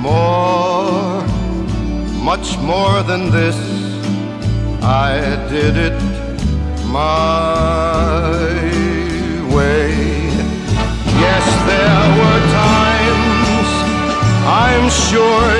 more, much more than this, I did it my way. Yes, there were times I'm sure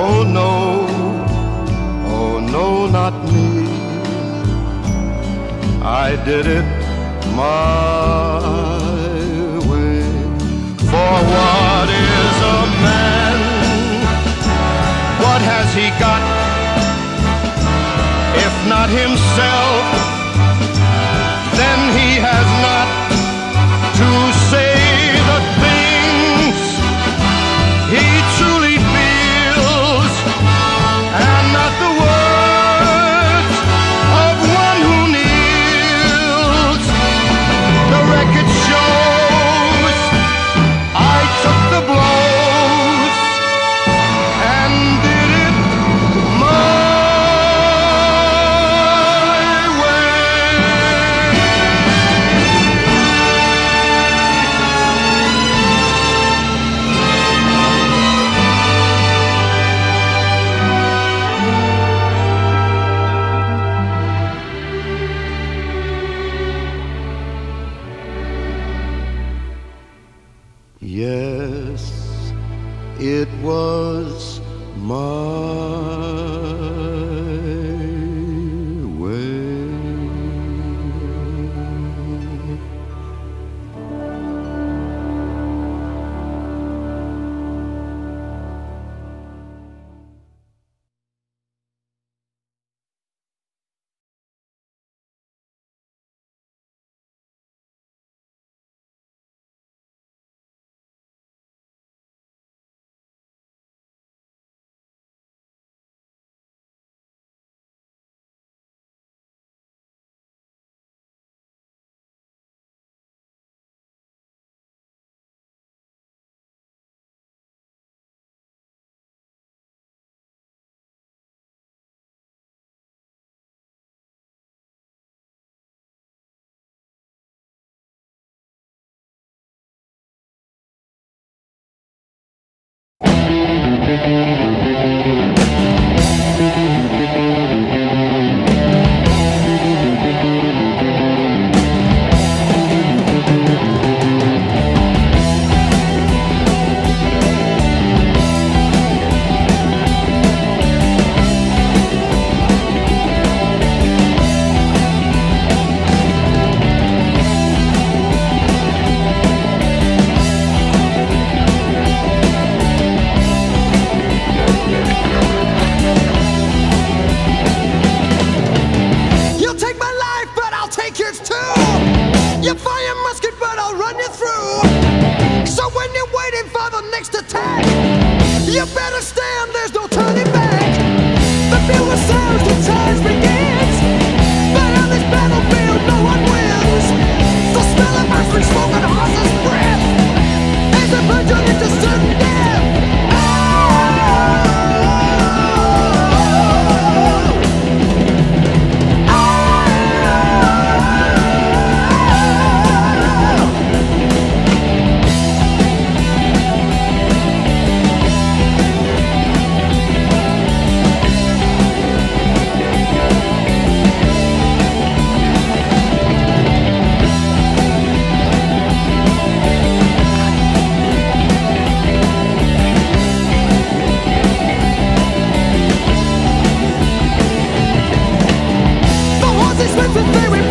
oh no, oh no, not me. I did it my way. For what is a man? What has he got? If not himself, was my Música Let's just say we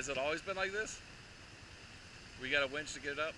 Has it always been like this? We got a winch to get it up?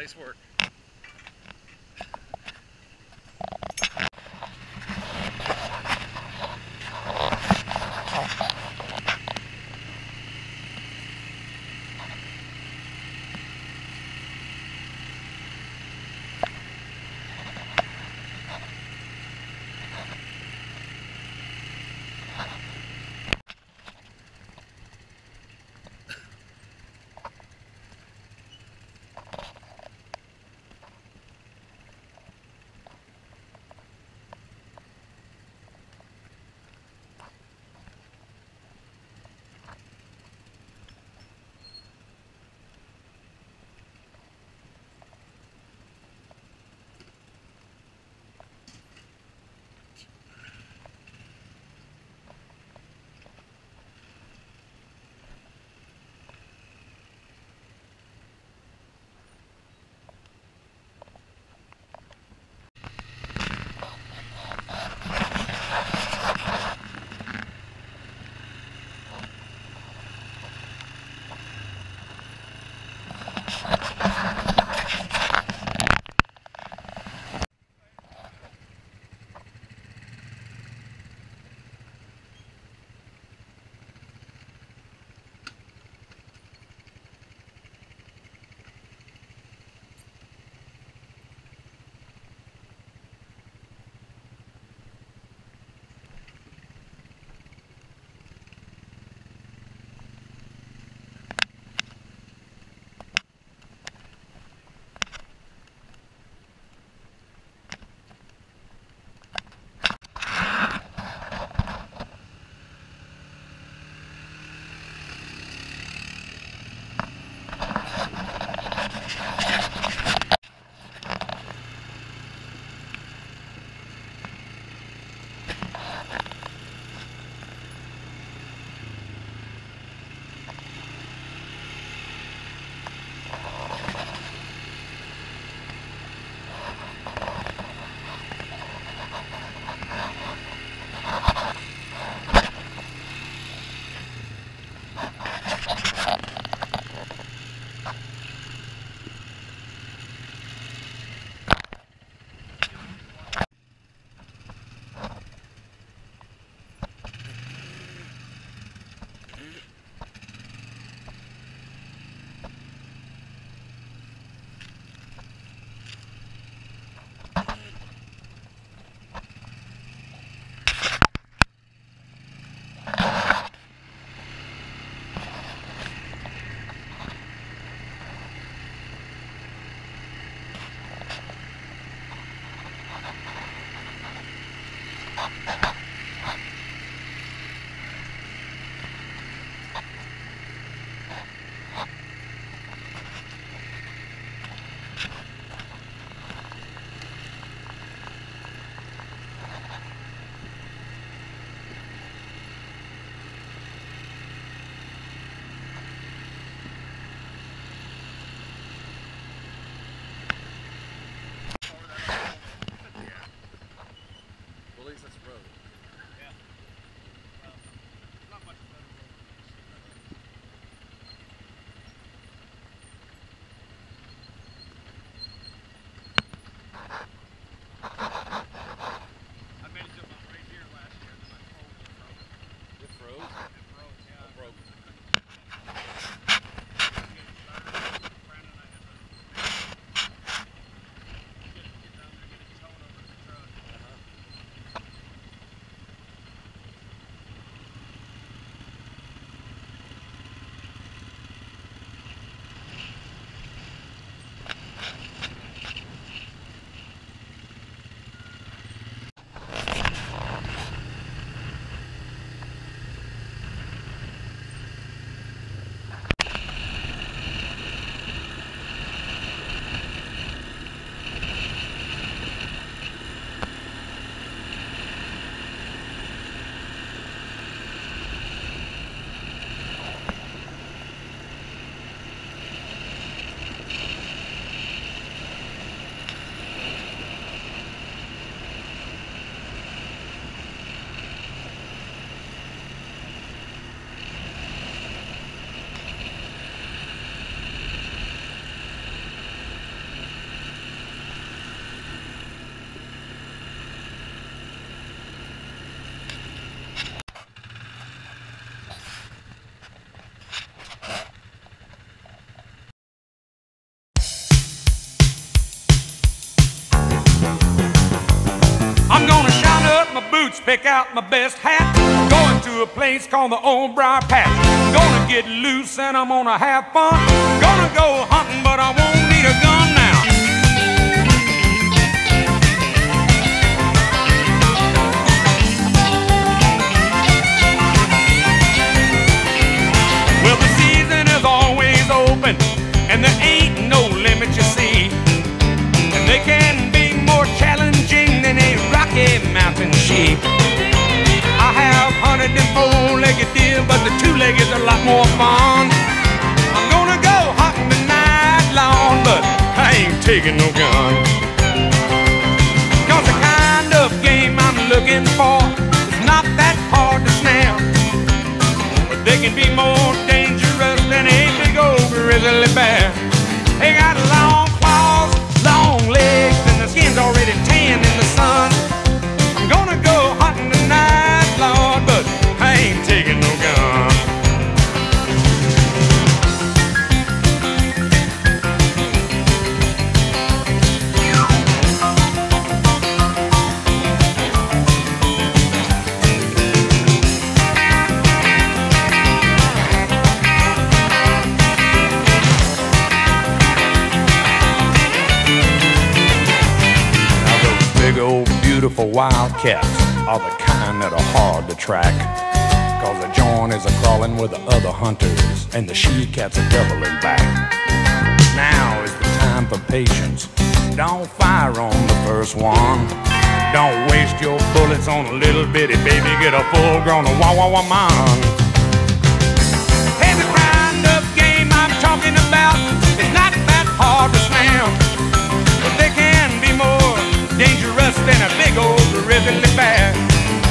Nice work. Pick out my best hat. Going to a place called the Old Briar Patch. Gonna get loose and I'm gonna have fun. Gonna go hunting, but I won't need a gun now. Well, the season is always open, and there ain't Mountain sheep. I have hunted them four-legged deer, but the two-legged are a lot more fun. I'm gonna go hunting tonight long, but I ain't taking no gun. Cause the kind of game I'm looking for is not that hard to snare. But they can be more dangerous than a big old grizzly bear. They got long and the she-cats are doubling back. Now is the time for patience. Don't fire on the first one. Don't waste your bullets on a little bitty baby. Get a full-grown wah wah wah man. The kind of game I'm talking about is not that hard to snare. But they can be more dangerous than a big old grizzly bear.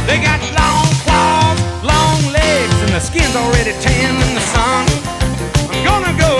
They got long claws, long legs, and the skin's already tan in the sun gonna go